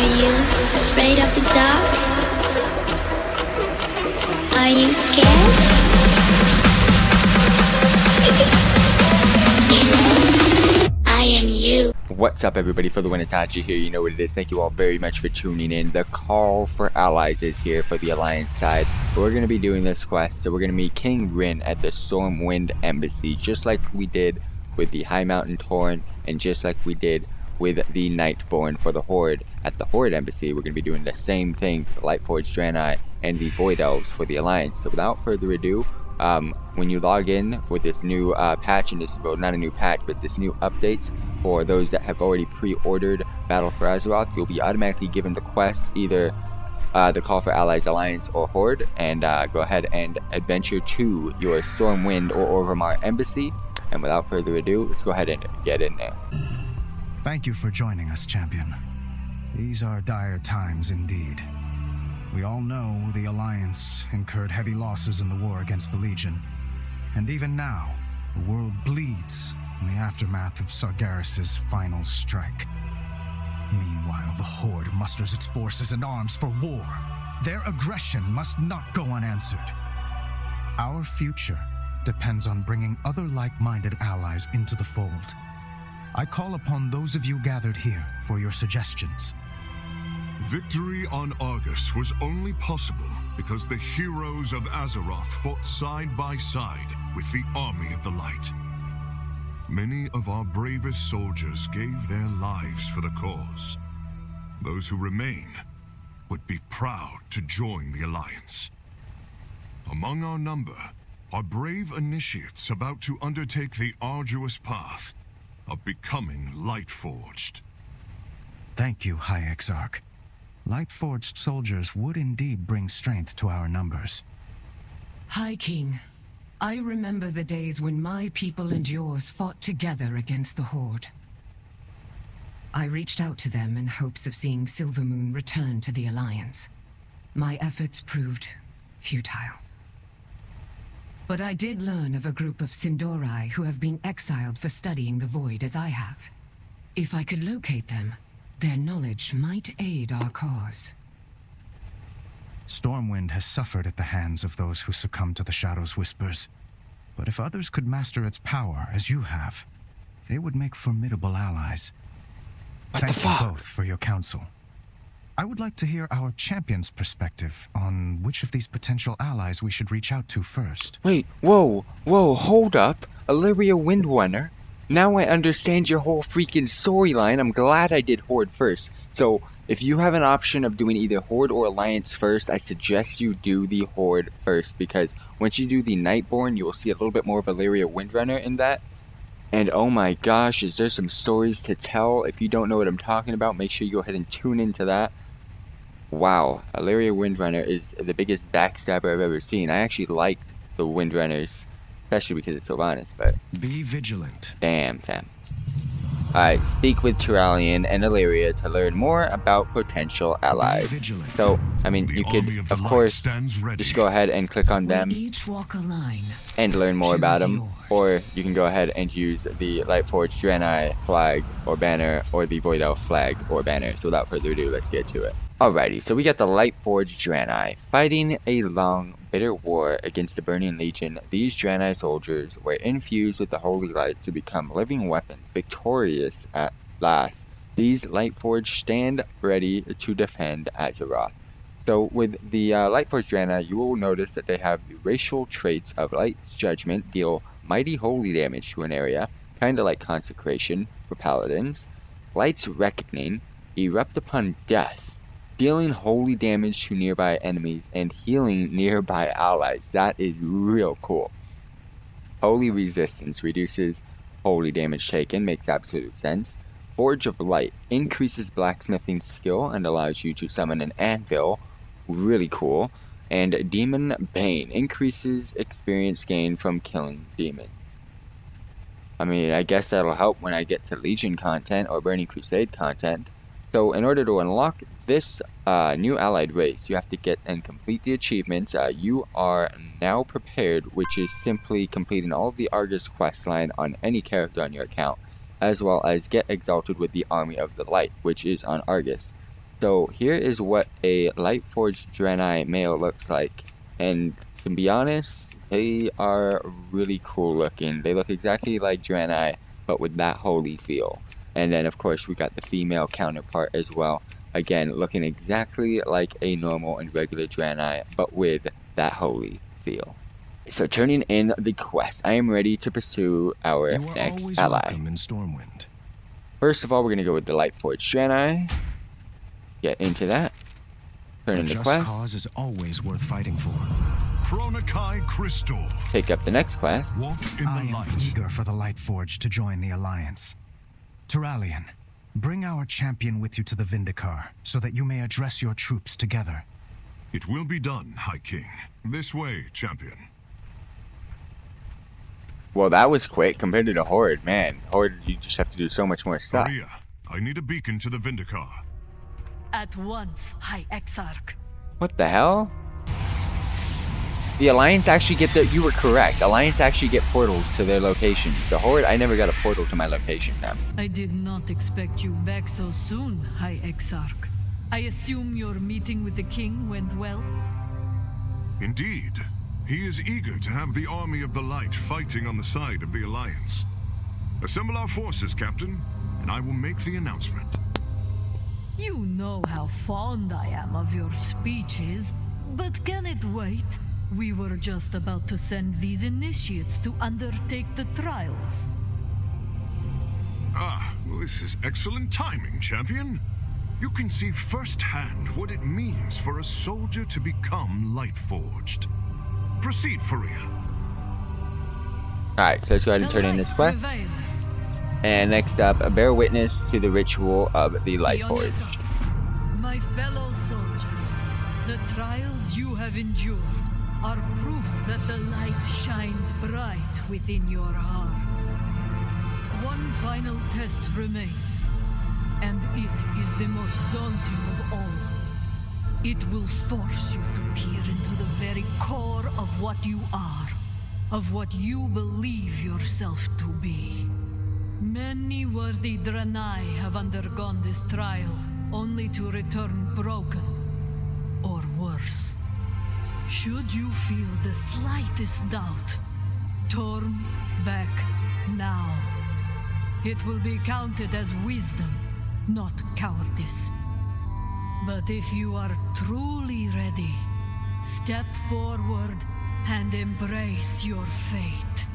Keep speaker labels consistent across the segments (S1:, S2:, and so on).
S1: Are you afraid of the dark? Are you scared? I am you.
S2: What's up everybody, for the Winatachi here, you know what it is, thank you all very much for tuning in. The call for allies is here for the Alliance side. We're going to be doing this quest, so we're going to meet King Wrynn at the Stormwind Embassy, just like we did with the Highmountain Tauren, and just like we did with the Nightborne for the Horde. At the Horde Embassy, we're going to be doing the same thing for the Lightforged Draenei and the Void Elves for the Alliance. So without further ado, um, when you log in with this new uh, patch, and this, well, not a new patch, but this new update, for those that have already pre-ordered Battle for Azeroth, you'll be automatically given the quest, either uh, the Call for Allies Alliance or Horde, and uh, go ahead and adventure to your Stormwind or Orgrimmar Embassy. And without further ado, let's go ahead and get in there.
S3: Thank you for joining us, champion. These are dire times indeed. We all know the Alliance incurred heavy losses in the war against the Legion. And even now, the world bleeds in the aftermath of Sargeras' final strike. Meanwhile, the Horde musters its forces and arms for war. Their aggression must not go unanswered. Our future depends on bringing other like-minded allies into the fold. I call upon those of you gathered here for your suggestions.
S4: Victory on Argus was only possible because the heroes of Azeroth fought side by side with the Army of the Light. Many of our bravest soldiers gave their lives for the cause. Those who remain would be proud to join the Alliance. Among our number are brave initiates about to undertake the arduous path of becoming Lightforged.
S3: Thank you, High Exarch. Light-forged soldiers would indeed bring strength to our numbers.
S5: High King, I remember the days when my people and yours fought together against the Horde. I reached out to them in hopes of seeing Silvermoon return to the Alliance. My efforts proved futile. But I did learn of a group of Sin'dorei who have been exiled for studying the Void as I have. If I could locate them, their knowledge might aid our cause.
S3: Stormwind has suffered at the hands of those who succumb to the Shadow's whispers. But if others could master its power, as you have, they would make formidable allies.
S2: What
S3: Thank
S2: the
S3: you both for your counsel. I would like to hear our champion's perspective on which of these potential allies we should reach out to first.
S2: Wait, whoa, whoa, hold up. Alleria Windrunner? Now I understand your whole freaking storyline. I'm glad I did Horde first. So, if you have an option of doing either Horde or Alliance first, I suggest you do the Horde first because once you do the Nightborne, you will see a little bit more of Alleria Windrunner in that. And oh my gosh, is there some stories to tell? If you don't know what I'm talking about, make sure you go ahead and tune into that. Wow, Alleria Windrunner is the biggest backstabber I've ever seen. I actually liked the Windrunners, especially because it's Sylvanas, but
S3: Be vigilant.
S2: damn, fam. Alright, speak with Turalyon and Alleria to learn more about potential allies. So, I mean,
S4: The
S2: you could,
S4: of
S2: of course, just go ahead and click on them
S5: We each walk a line.
S2: and learn more
S5: Choose
S2: about them,
S5: yours.
S2: or you can go ahead and use the Lightforged Draenei flag or banner, or the Void Elf flag or banner. So without further ado, let's get to it. Alrighty, so we got the Lightforged Draenei. Fighting a long, bitter war against the Burning Legion, these Draenei soldiers were infused with the Holy Light to become living weapons, victorious at last. These Lightforged stand ready to defend Azeroth. So with the uh, Lightforged Draenei, you will notice that they have the racial traits of Light's Judgment, deal mighty holy damage to an area, kinda like Consecration for Paladins. Light's Reckoning, erupt upon death, dealing holy damage to nearby enemies and healing nearby allies. That is real cool. Holy Resistance reduces holy damage taken, makes absolute sense. Forge of Light increases blacksmithing skill and allows you to summon an anvil, really cool. And Demon Bane increases experience gain from killing demons. I mean, I guess that'll help when I get to Legion content or Burning Crusade content. So, in order to unlock this uh, new allied race, you have to get and complete the achievements. Uh, you are now prepared, which is simply completing all of the Argus questline on any character on your account, as well as get exalted with the Army of the Light, which is on Argus. So here is what a Lightforged Draenei male looks like. And to be honest, they are really cool looking. They look exactly like Draenei, but with that holy feel. And then of course we got the female counterpart as well. Again, looking exactly like a normal and regular Draenei, but with that holy feel. So turning in the quest, I am ready to pursue our next ally.
S3: welcome in Stormwind.
S2: First of all, we're gonna go with the Lightforged Draenei. Get into that. Turn
S3: A
S2: in the
S3: just
S2: quest.
S3: cause is always worth fighting for.
S4: Chronokai Crystal.
S2: Pick up the next quest.
S4: Walk in
S3: I
S4: the
S3: am
S4: light.
S3: eager for the Lightforged to join the Alliance. Turalyon, bring our champion with you to the Vindicar, so that you may address your troops together.
S4: It will be done, High King. This way, champion.
S2: Well, that was quick compared to the Horde. Man, Horde, you just have to do so much more stuff.
S4: Maria, I need a beacon to the Vindicar.
S6: At once, High Exarch.
S2: What the hell? The Alliance actually get the. You were correct. Alliance actually get portals to their location. The Horde, I never got a portal to my location. Now.
S6: I did not expect you back so soon, High Exarch. I assume your meeting with the king went well?
S4: Indeed. He is eager to have the Army of the Light fighting on the side of the Alliance. Assemble our forces, Captain, and I will make the announcement.
S6: You know how fond I am of your speeches, but can it wait? We were just about to send these initiates to undertake the trials.
S4: Ah, well, this is excellent timing, champion. You can see firsthand what it means for a soldier to become Lightforged. Proceed, Faria.
S2: Alright, so let's go ahead and turn in this quest. And next up, bear witness to the ritual of the Lightforged.
S6: My fellow soldiers, the trials you have endured are proof that the light shines bright within your hearts. One final test remains, and it is the most daunting of all. It will force you to peer into the very core of what you are, of what you believe yourself to be. Many worthy Draenei have undergone this trial, only to return broken, or worse. Should you feel the slightest doubt, turn back now. It will be counted as wisdom, not cowardice. But if you are truly ready, step forward and embrace your fate.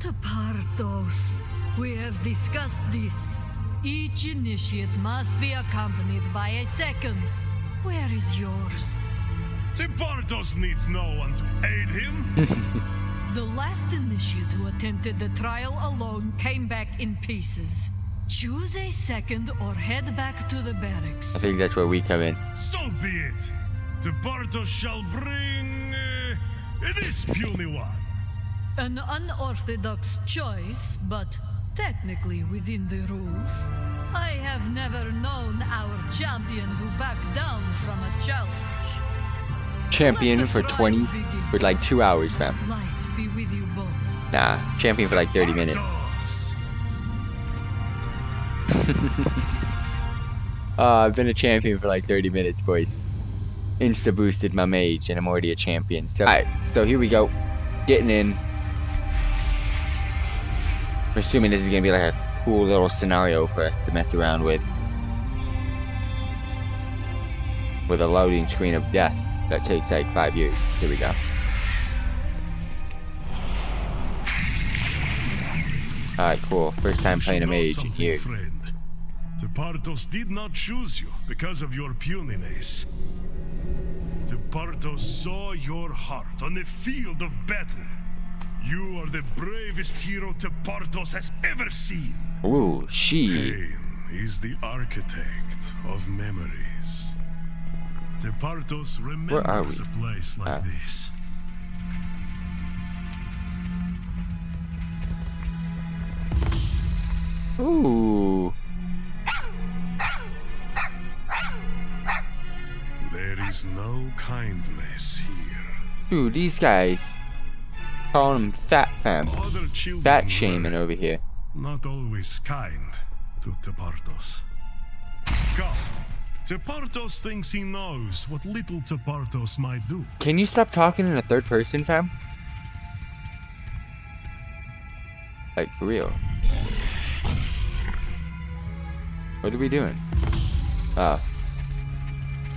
S6: Tepartos, we have discussed this. Each initiate must be accompanied by a second. Where is yours?
S7: Tepartos needs no one to aid him.
S6: The last initiate who attempted the trial alone came back in pieces. Choose a second or head back to the barracks.
S2: I think that's where we come in.
S7: so be it. Tepartos shall bring uh, this puny one.
S6: An unorthodox choice, but technically within the rules. I have never known our champion to back down from a challenge.
S2: Champion for 20,
S6: begin.
S2: for like two hours, fam. Nah, champion for like 30 minutes. Uh, I've been a champion for like 30 minutes, boys. Insta boosted my mage, and I'm already a champion. So, alright, so here we go. Getting in. I'm assuming this is gonna be like a cool little scenario for us to mess around with. With a loading screen of death that takes like five years. Here we go. Alright, cool. First time playing a mage in years.
S7: friend. Tepartos did not choose you because of your puniness. Tepartos saw your heart on the field of battle. You are the bravest hero Tepartos has ever seen.
S2: Ooh, she.
S7: Pain is the architect of memories. Tepartos remembers a place like
S2: Ah.
S7: this.
S2: Ooh.
S7: There is no kindness here.
S2: Dude, these guys. Calling him fat fam. Fat shaming over here.
S7: not always kind to Tepartos. Come, Tepartos thinks he knows what little Tepartos might do.
S2: Can you stop talking in a third person, fam? Like, for real. What are we doing? Oh.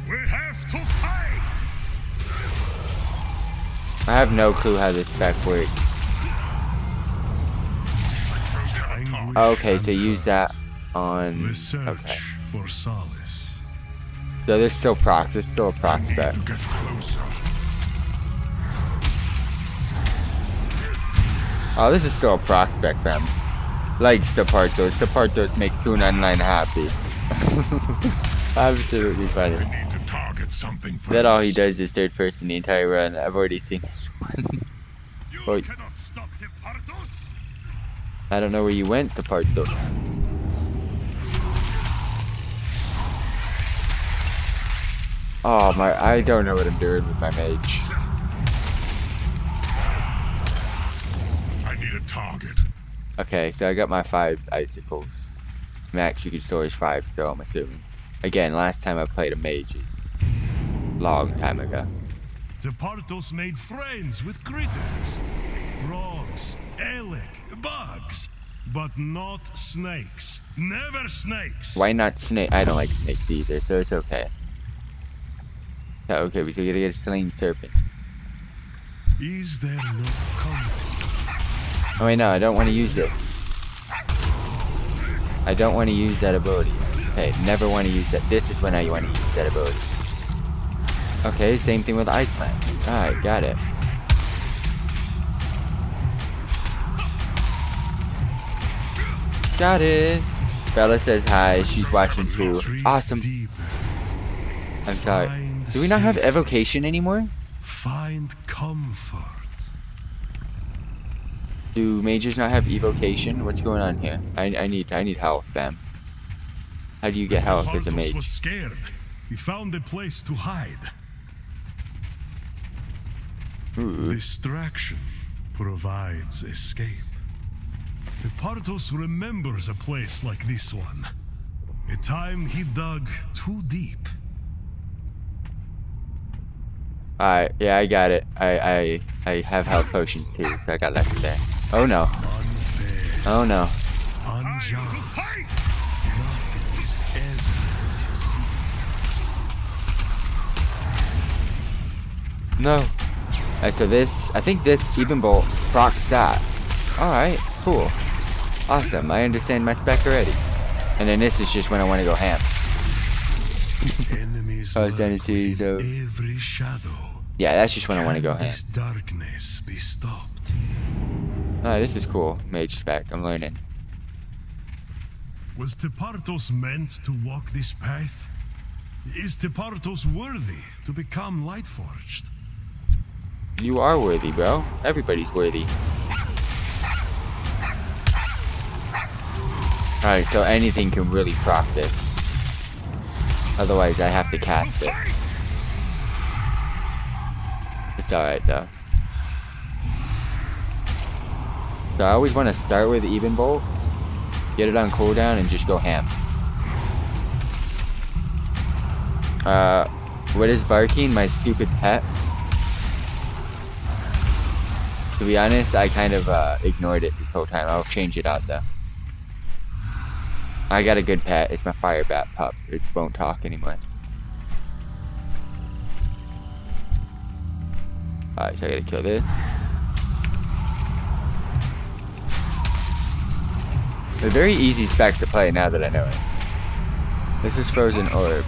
S7: We have to fight!
S2: I have no clue how this spec works. Okay, so use that on... Okay.
S7: for solace.
S2: So there's still procs. There's still a proc spec.
S7: get closer.
S2: Oh, this is still a proc spec, fam. Like Stapartos. Stapartos makes Suna Online happy. Absolutely funny.
S7: need to target something first.
S2: That all he does is third person the entire run. I've already seen this one. Oh.
S7: cannot stop Tepartos!
S2: I don't know where you went, Stapartos. Oh my, I don't know what I'm doing with my mage.
S7: I need a target.
S2: Okay, so I got my five icicles. Max, you can storage five so I'm assuming. Again, last time I played a mage long time ago.
S7: Tepartos made friends with critters. Frogs, elekk, bugs. But not snakes. Never snakes.
S2: Why not snake? I don't like snakes either, so it's okay. Yeah, okay, we still gotta get a slain serpent.
S7: Is there no comfort?
S2: Oh wait, no, I don't want to use it. I don't want to use that ability. Hey, never want to use that. This is when I want to use that ability. Okay, same thing with ice Iceland. Alright, got it. Got it. Bella says hi, she's watching too. Awesome. I'm sorry. Do we not have evocation anymore?
S7: Find comfort.
S2: Do mages not have evocation? What's going on here? I, I need I need health, fam. How do you get health as a mage?
S7: was scared. He found a place to hide.
S2: Ooh.
S7: Distraction provides escape. Tepartos remembers a place like this one. A time he dug too deep.
S2: Alright, yeah, I got it. I, I I have health potions too, so I got left there. Oh no. Oh no.
S7: unjust. Nothing is ever as it seems.
S2: No. Alright, so this I think this Ebon Bolt procs that. Alright, cool. Awesome. I understand my spec already. And then this is just when I want to go ham.
S7: Enemies
S2: Oh,
S7: lurk
S2: sanity, so-
S7: every shadow.
S2: Yeah, that's just when I want to go
S7: Can. This darkness be stopped.
S2: Alright, this is cool. Mage spec. I'm learning.
S7: Was Tepartos meant to walk this path? Is Tepartos worthy to become Lightforged?
S2: You are worthy, bro. Everybody's worthy. Alright, so anything can really proc this. Otherwise, I have to cast it. It's alright, though. So I always want to start with Ebon Bolt, get it on cooldown, and just go ham. Uh, what is barking? My stupid pet? To be honest, I kind of uh, ignored it this whole time. I'll change it out though. I got a good pet. It's my fire bat pup. It won't talk anymore. Alright, so I gotta kill this. A very easy spec to play now that I know it. This is Frozen Orb.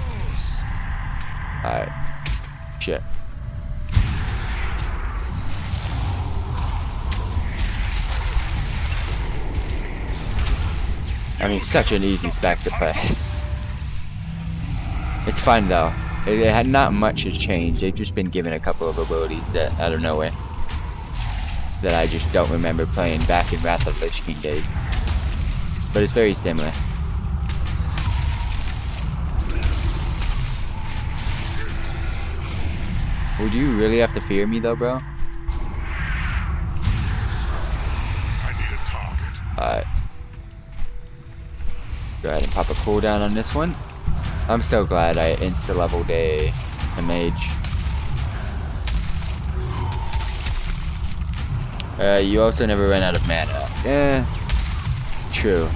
S2: Alright. Shit. I mean, such an easy spec to play. It's fun though. It had not much has changed. They've just been given a couple of abilities that out of nowhere that I just don't remember playing back in Wrath of Lich King days. But it's very similar. Would you really have to fear me though, bro?
S7: I need a target.
S2: Alright. Go ahead and pop a cooldown on this one. I'm so glad I insta leveled a, a mage. Uh, you also never run out of mana. Eh, true.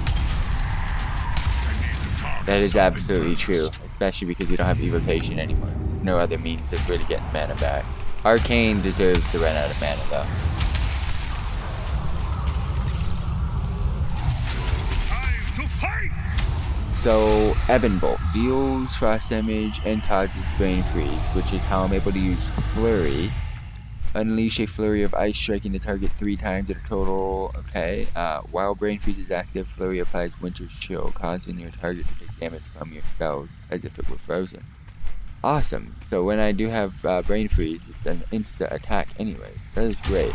S2: That is absolutely true, especially because you don't have evocation anymore. No other means of really getting mana back. Arcane deserves to run out of mana though. So, Ebon Bolt deals frost damage and causes Brain Freeze, which is how I'm able to use Flurry. Unleash a flurry of ice, striking the target three times at a total. Okay. Uh, while Brain Freeze is active, Flurry applies Winter's Chill, causing your target to take damage from your spells as if it were frozen. Awesome. So when I do have uh, Brain Freeze, it's an instant attack anyways. That is great.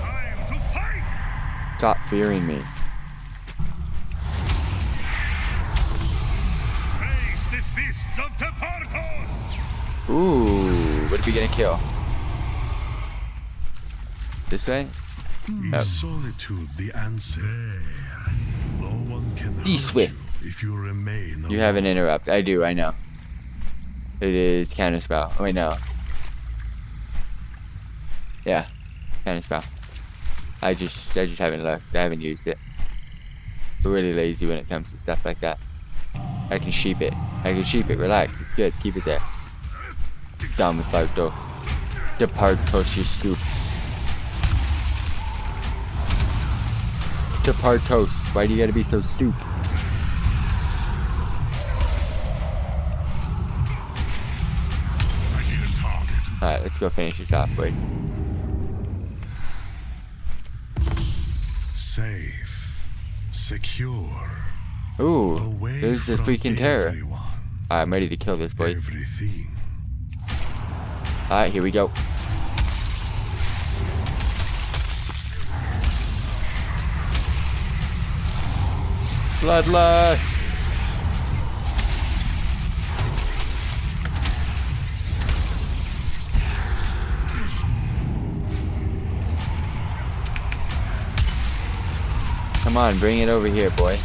S7: Time to fight!
S2: Stop fearing me.
S7: Face the fists of Tepartos!
S2: Ooh, what are we gonna kill? This way?
S7: Is
S2: Oh.
S7: solitude the answer? No one can
S2: This
S7: hurt you if you remain
S2: You have an
S7: alone.
S2: interrupt. I do, I know. It is counterspell. Oh, wait, no. Yeah, counterspell. I just, I just haven't looked. I haven't used it. I'm really lazy when it comes to stuff like that. I can sheep it. I can sheep it. Relax. It's good. Keep it there. Down with Bartos. Departos, you stoop. Departos. Why do you gotta be so
S7: target.
S2: Alright, let's go finish this off, boys.
S7: Safe. Secure.
S2: Ooh,
S7: Away
S2: there's the freaking terror.
S7: everyone,
S2: I'm ready to kill this, boys.
S7: Everything.
S2: Alright, here we go. Bloodlust! Come on, bring it over here, boy.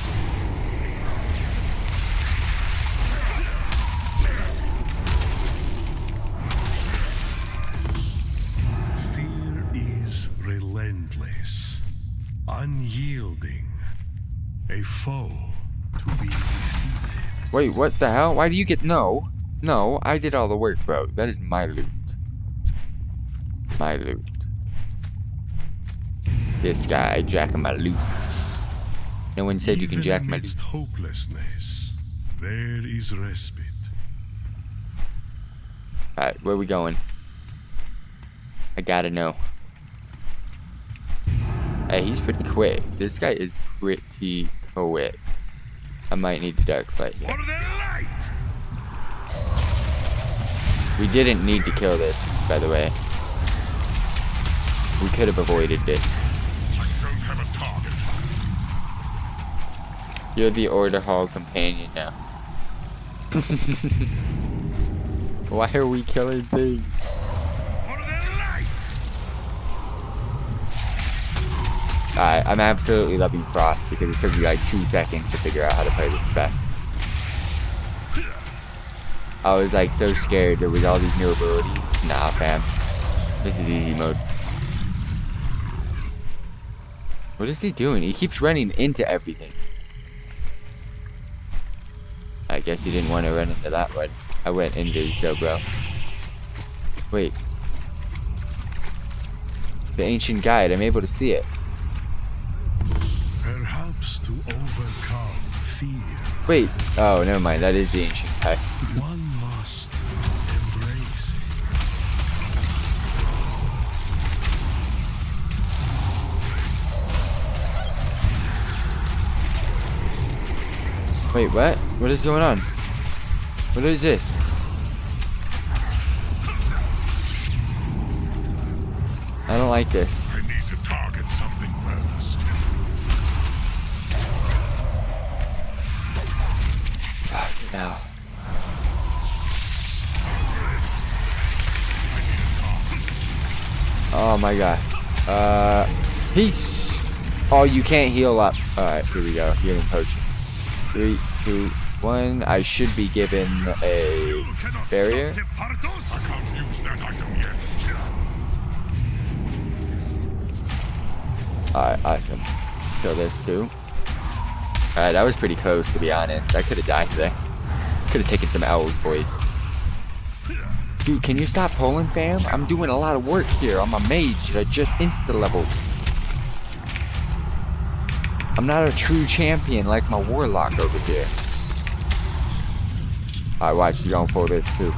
S7: Fear is relentless, unyielding, a foe to be defeated.
S2: Wait, what the hell? Why do you get no? No, I did all the work, bro. That is my loot. My loot. This guy jacking my loot. No one said you can jack my
S7: hopelessness, there is respite.
S2: Alright, where we going? I gotta know. Hey, he's pretty quick. This guy is pretty quick. I might need the dark fight here.
S7: For the light!
S2: We didn't need to kill this, by the way. We could have avoided this. You're the Order Hall companion now. Why are we killing things?
S7: For the light!
S2: Alright, I'm absolutely loving Frost because it took me like two seconds to figure out how to play this spec. I was like so scared there was all these new abilities. Nah, fam. This is easy mode. What is he doing? He keeps running into everything. Guess you didn't want to run into that one. I went into these though, bro. Wait. The ancient guide, I'm able to see it.
S7: Perhaps to overcome fear,
S2: Wait. Oh, never mind. That is the ancient guide. Wait, what? What is going on? What is it? I don't like this.
S7: I need to target something first.
S2: Now.
S7: I
S2: Oh my god. Uh, peace. Oh, you can't heal up. Alright, here we go. Healing potion. Three, two, one. I should be given a barrier.
S4: I.
S2: Alright, awesome. Kill this too. Alright, that was pretty close to be honest. I could have died there. Could have taken some L's, boys. Dude, can you stop pulling, fam? I'm doing a lot of work here. I'm a mage that just insta leveled. I'm not a true champion like my warlock over here. Alright, watch, you gonna pull this too.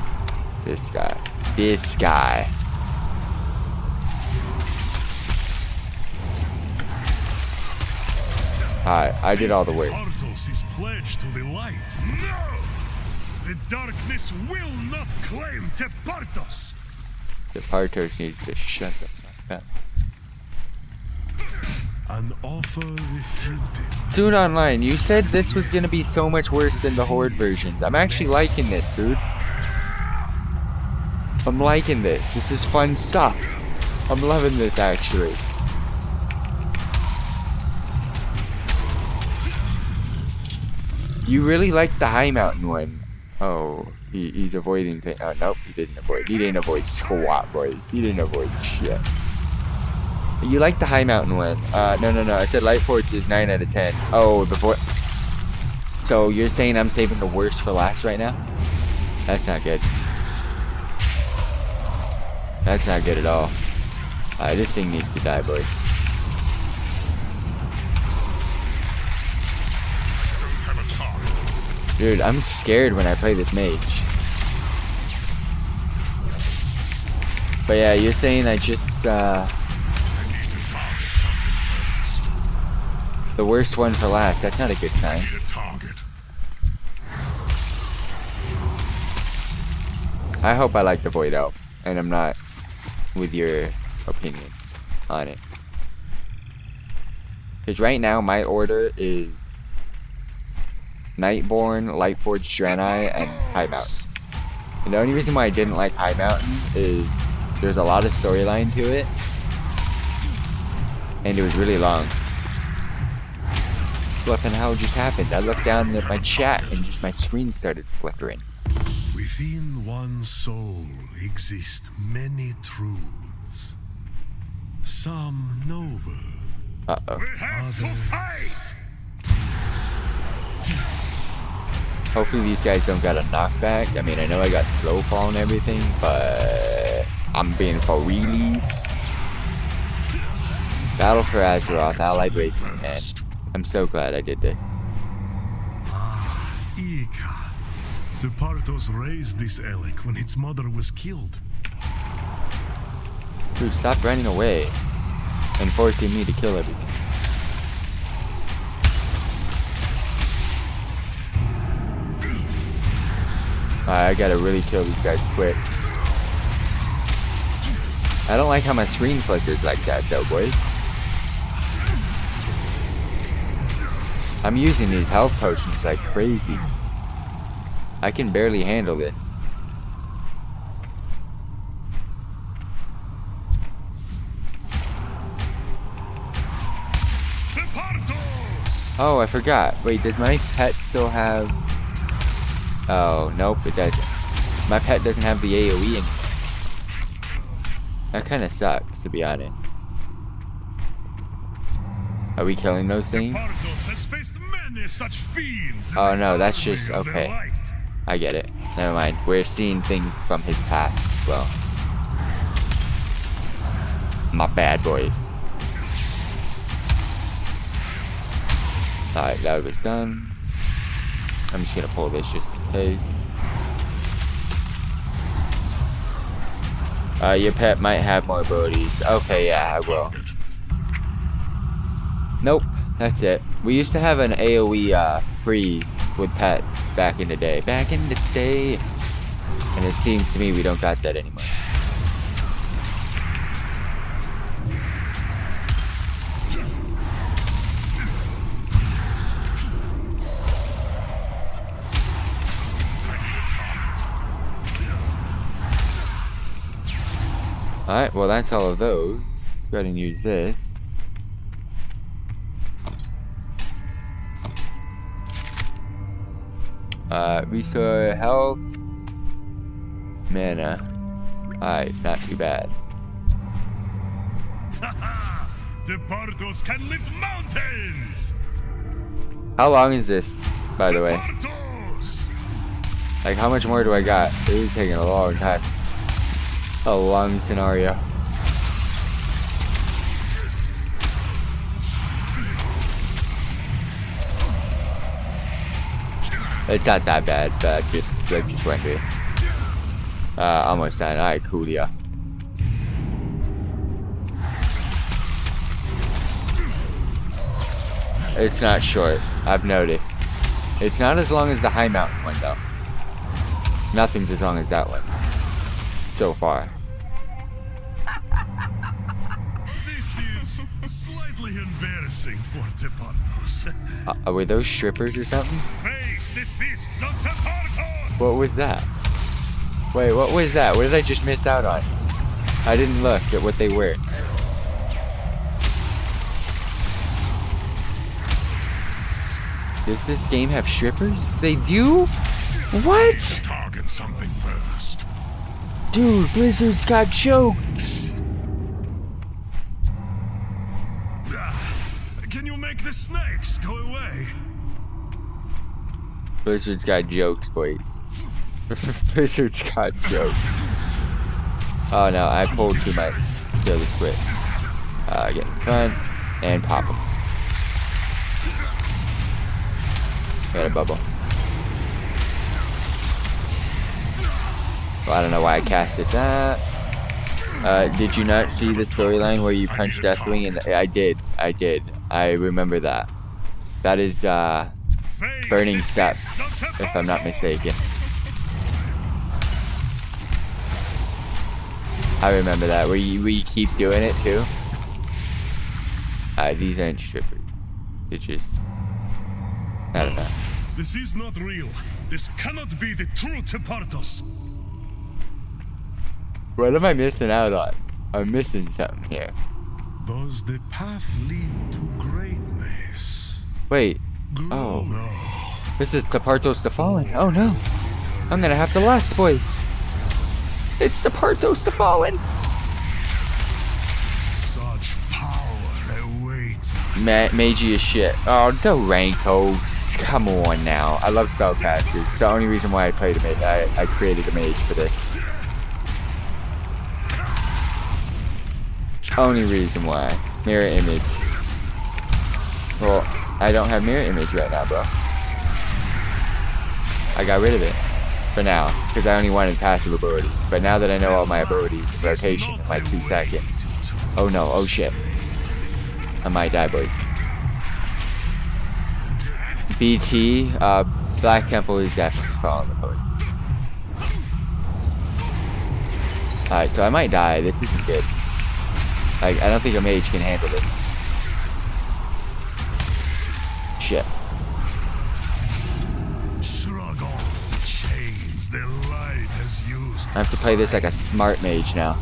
S2: This guy. This guy. Alright, I did all the work.
S7: Artos is pledged to the light.
S4: No! The darkness will not claim Tepartos!
S2: The Partos needs to shut the fuck up.
S7: An offer refuted.
S2: Dude online, you said this was gonna be so much worse than the Horde versions. I'm actually liking this, dude. I'm liking this. This is fun stuff. I'm loving this actually. You really like the High Mountain one. Oh, he, he's avoiding things. Oh, uh, nope, he didn't avoid. He didn't avoid squat, boys. He didn't avoid shit. You like the High Mountain one. Uh, no, no, no. I said Light Forge is 9 out of 10. Oh, the vo- So you're saying I'm saving the worst for last right now? That's not good. That's not good at all. Uh, this thing needs to die, boys. Dude, I'm scared when I play this mage. But yeah, you're saying I just, uh... The worst one for last. That's not a good sign.
S4: first. Need a target.
S2: I hope I like the Void Elf, and I'm not with your opinion on it. Because right now, my order is Nightborne, Lightforge, Draenei, and High Mountain. And the only reason why I didn't like High Mountain is there's a lot of storyline to it, and it was really long. What the hell just happened? I looked down at my chat and just my screen started flickering.
S7: Within one soul exist many truths. Some noble,
S2: Uh-oh.
S4: We have to fight!
S2: Hopefully these guys don't got a knockback. I mean, I know I got slow fall and everything, but I'm being for release. Battle for Azeroth, Allied Racing, man. I'm so glad I did this.
S7: Ah, Ika. Tepartos raised this Elekk when its mother was killed.
S2: Dude, stop running away and forcing me to kill everything. Alright, I gotta really kill these guys quick. I don't like how my screen flickers like that though, boys. I'm using these health potions like crazy. I can barely handle this. Oh, I forgot. Wait, does my pet still have... Oh, nope, it doesn't. My pet doesn't have the AoE anymore. That kind of sucks, to be honest. Are we killing those things? Oh, no, that's just- okay. I get it. Never mind. We're seeing things from his past as well. My bad, boys. Alright, that was done. I'm just gonna pull this just in case. Uh, your pet might have more abilities. Okay, yeah, I will. Nope, that's it. We used to have an AoE uh, freeze with pets back in the day. Back in the day. And it seems to me we don't got that anymore. Alright, well that's all of those. Go ahead and use this. Uh, restore health. Mana. Alright, not too bad.
S7: Tepartos can lift mountains!
S2: How long is this, by the way?
S7: Tepartos!
S2: Like, how much more do I got? This is taking a long time. A long scenario. It's not that bad, but just, I just wondering. Uh, almost done. Alright, cool, yeah. It's not short. I've noticed. It's not as long as the high mountain one, though. Nothing's as long as that one. So far.
S7: This is slightly embarrassing for Tepartos.
S2: Uh, were those strippers or something?
S7: Face the fists of
S2: What was that? Wait, what was that? What did I just miss out on? I didn't look at what they were. Does this game have strippers? They do? What?
S7: Target something first.
S2: Dude, Blizzard's got jokes.
S7: Ah, Can you make the snakes go away?
S2: Blizzard's got jokes, boys. Blizzard's got jokes. Oh no, I pulled too much. Kill this quick. Uh, get in front and pop him. Got a bubble. Well, I don't know why I casted that. Uh, did you not see the storyline where you punched Deathwing? And I did. I did. I remember that. That is uh, Burning
S7: Steppes,
S2: if I'm not mistaken. I remember that. Where you, where you keep doing it too. Uh, these aren't strippers. They're just. I don't know.
S7: This is not real. This cannot be the true Tepartos.
S2: What am I missing out on? I'm missing something here.
S7: Does the path lead to greatness?
S2: Wait,
S7: Oh.
S2: This is Tepartos the Fallen. Oh no. I'm gonna have the last voice. It's Tepartos the Fallen.
S7: Such power awaits.
S2: Ma Magi is shit. Oh, Dorankos. Come on now. I love spellcasters. It's the only reason why I played a mage. I, I created a mage for this. Only reason why. Mirror image. Well, I don't have mirror image right now, bro. I got rid of it. For now. Because I only wanted passive ability. But now that I know all my abilities, rotation in like two seconds. Oh no, oh shit. I might die, boys. BT, uh, Black Temple is definitely following the police. Alright, so I might die. This isn't good. Like, I don't think a mage can handle this.
S7: Used.
S2: I have to play this like a smart mage now.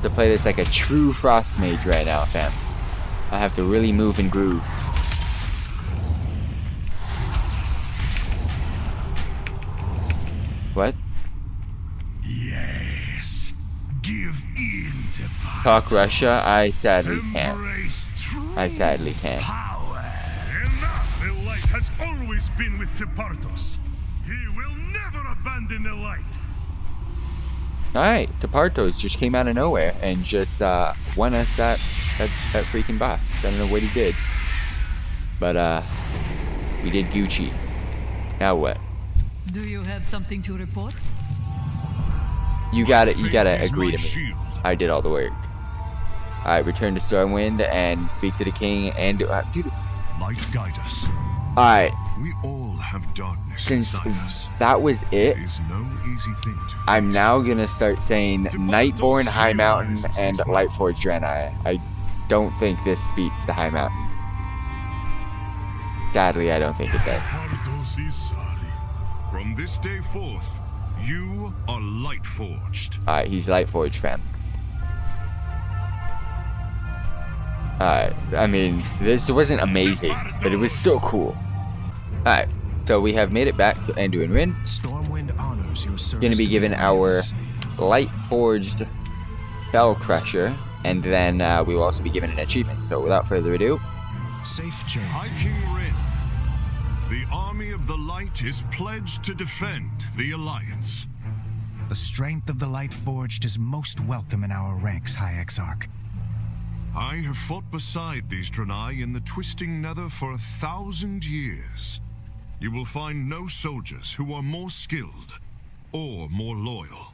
S2: have to play this like a true frost mage right now, fam. I have to really move and groove. Talk Russia? I sadly can't. I sadly can't.
S7: Power. Enough. The light has always been with Tepartos. He will never abandon the light.
S2: Alright, Tepartos just came out of nowhere and just uh, won us that, that that freaking boss. I don't know what he did. But uh we did Gucci. Now what?
S6: Do you have something to report?
S2: You gotta you gotta agree to me.
S7: shield.
S2: I did all the work. Alright, return to Stormwind and speak to the king and uh, dude
S4: Light guide us.
S2: Alright,
S4: We all have darkness
S2: since that was it,
S4: no easy thing to.
S2: I'm now gonna start saying Nightborne, High Mountain, and Lightforge Draenei. I don't think this beats the High Mountain. Sadly, I don't think it does.
S7: Tepartos is sorry.
S4: From this day forth, you are light forged.
S2: Alright, he's Lightforged fam. Alright, I mean, this wasn't amazing, but it was so cool. Alright, so we have made it back to Anduin Wrynn.
S3: Stormwind honors your service.
S2: Gonna be given
S3: the
S2: our
S3: Alliance.
S2: Light Forged Felcrusher, and then uh, we will also be given an achievement. So without further ado,
S3: safe journey.
S4: High King Wrynn, the army of the light is pledged to defend the Alliance.
S3: The strength of the Lightforged is most welcome in our ranks, High Exarch.
S4: I have fought beside these Draenei in the twisting nether for a thousand years. You will find no soldiers who are more skilled or more loyal.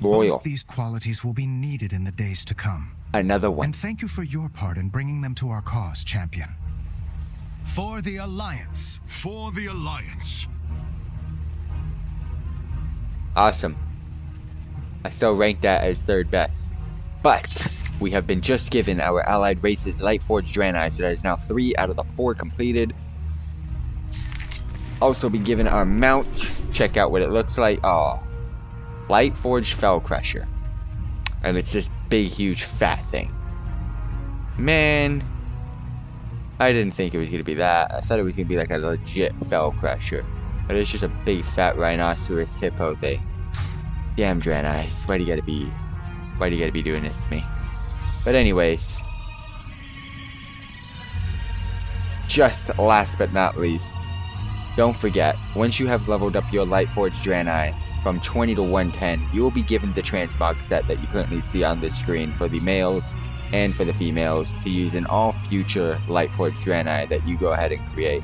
S2: loyal.
S3: Both these qualities will be needed in the days to come.
S2: Another one.
S3: And thank you for your part in bringing them to our cause, champion. For the Alliance.
S4: For the Alliance.
S2: Awesome. I still rank that as third best. But we have been just given our allied races Lightforged Draenei, so that is now three out of the four completed. Also been given our mount. Check out what it looks like. Oh. Light Lightforged Felcrusher. And it's this big, huge, fat thing. Man. I didn't think it was going to be that. I thought it was going to be like a legit Felcrusher. But it's just a big, fat rhinoceros hippo thing. Damn, Draenei. Why do you gotta be... Why do you gotta be doing this to me? But anyways. Just last but not least. Don't forget, once you have leveled up your Lightforged Draenei from 20 to 110, you will be given the transmog set that you currently see on this screen for the males and for the females to use in all future Lightforged Draenei that you go ahead and create.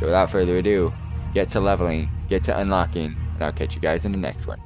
S2: So without further ado, get to leveling, get to unlocking, and I'll catch you guys in the next one.